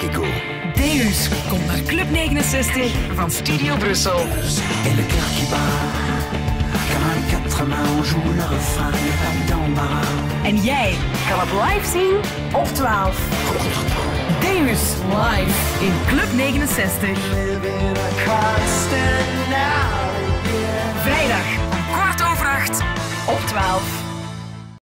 Deus komt naar Club 69 van Studio Brussel. En jij kan het live zien op 12. Deus live in Club 69. Vrijdag kwart over acht op 12.